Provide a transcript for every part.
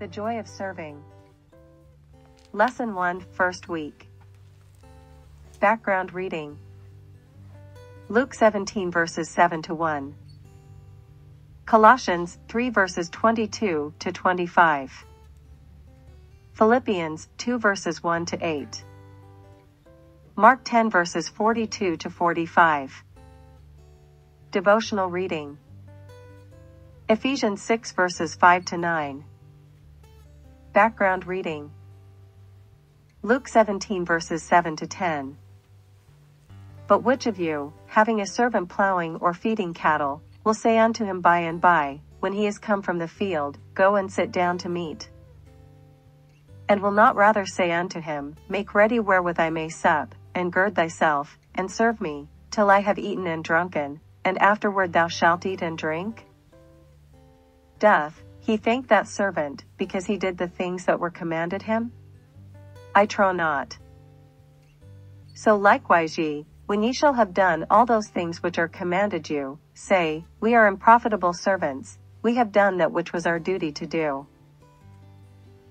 The Joy of Serving. Lesson 1, First Week. Background reading. Luke 17 verses 7 to 1. Colossians 3 verses 22 to 25. Philippians 2 verses 1 to 8. Mark 10 verses 42 to 45. Devotional reading. Ephesians 6 verses 5 to 9. Background reading. Luke 17 verses 7 to 10. But which of you, having a servant plowing or feeding cattle, will say unto him by and by, when he is come from the field, Go and sit down to meat? And will not rather say unto him, Make ready wherewith I may sup, and gird thyself, and serve me, till I have eaten and drunken, and afterward thou shalt eat and drink? Doth, he thanked that servant, because he did the things that were commanded him? I trow not. So likewise ye, when ye shall have done all those things which are commanded you, say, We are unprofitable servants, we have done that which was our duty to do.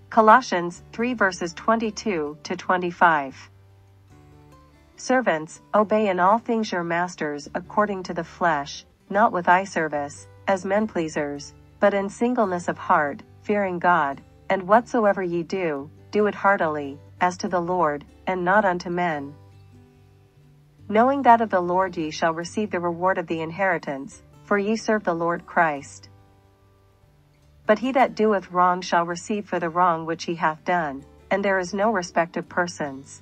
Colossians 3 verses 22 to 25. Servants, obey in all things your masters according to the flesh, not with eye service, as men pleasers, but in singleness of heart, fearing God, and whatsoever ye do, do it heartily, as to the Lord, and not unto men. Knowing that of the Lord ye shall receive the reward of the inheritance, for ye serve the Lord Christ. But he that doeth wrong shall receive for the wrong which he hath done, and there is no respect of persons.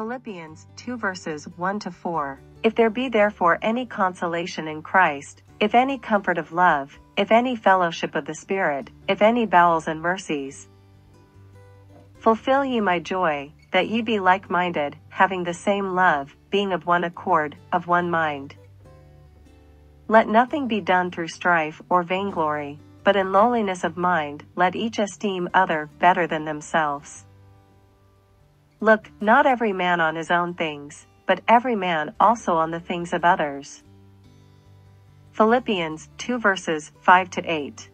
Philippians 2 verses 1 to 4. If there be therefore any consolation in Christ, if any comfort of love, if any fellowship of the Spirit, if any bowels and mercies, fulfill ye my joy, that ye be like-minded, having the same love, being of one accord, of one mind. Let nothing be done through strife or vainglory, but in lowliness of mind, let each esteem other better than themselves. Look, not every man on his own things, but every man also on the things of others. Philippians 2 verses 5 to 8.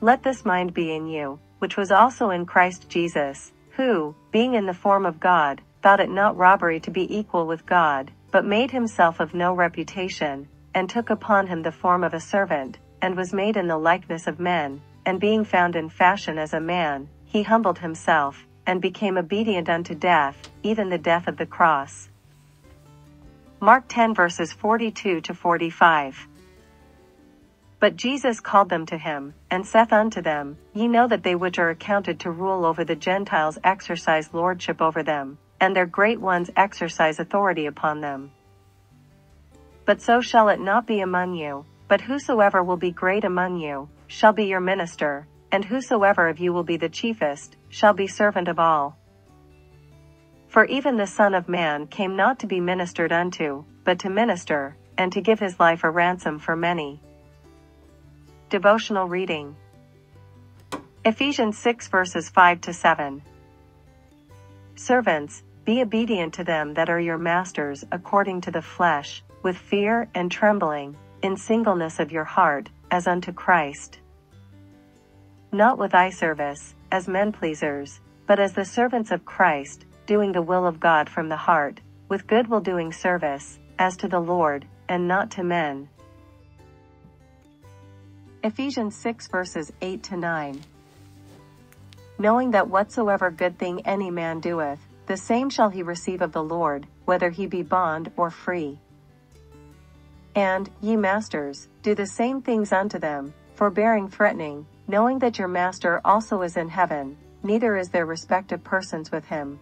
Let this mind be in you, which was also in Christ Jesus, who, being in the form of God, thought it not robbery to be equal with God, but made himself of no reputation, and took upon him the form of a servant, and was made in the likeness of men, and being found in fashion as a man, he humbled himself, and became obedient unto death, even the death of the cross. Mark 10 verses 42 to 45. But Jesus called them to him, and saith unto them, Ye know that they which are accounted to rule over the Gentiles exercise lordship over them, and their great ones exercise authority upon them. But so shall it not be among you, but whosoever will be great among you, shall be your minister, and whosoever of you will be the chiefest, shall be servant of all. For even the Son of Man came not to be ministered unto, but to minister, and to give his life a ransom for many. Devotional reading Ephesians 6 verses 5 to 7. Servants, be obedient to them that are your masters according to the flesh, with fear and trembling, in singleness of your heart, as unto Christ. Not with eye service, as men pleasers, but as the servants of Christ, doing the will of God from the heart, with good will doing service, as to the Lord, and not to men. Ephesians 6 verses 8 to 9. Knowing that whatsoever good thing any man doeth, the same shall he receive of the Lord, whether he be bond or free. And, ye masters, do the same things unto them, forbearing threatening, knowing that your master also is in heaven, neither is there respect of persons with him.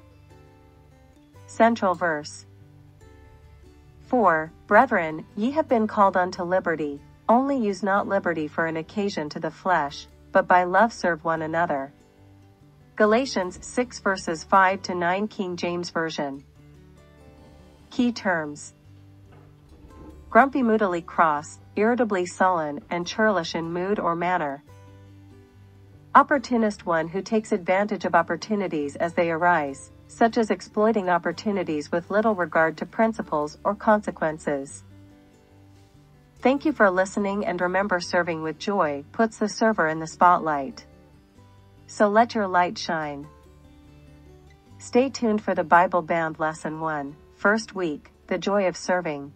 Central verse 4. Brethren, ye have been called unto liberty, only use not liberty for an occasion to the flesh, but by love serve one another. Galatians 6 verses 5 to 9 King James Version. Key terms Grumpy moodily cross, irritably sullen, and churlish in mood or manner. Opportunist one who takes advantage of opportunities as they arise such as exploiting opportunities with little regard to principles or consequences. Thank you for listening and remember serving with joy puts the server in the spotlight. So let your light shine. Stay tuned for the Bible Band Lesson 1, First Week, The Joy of Serving.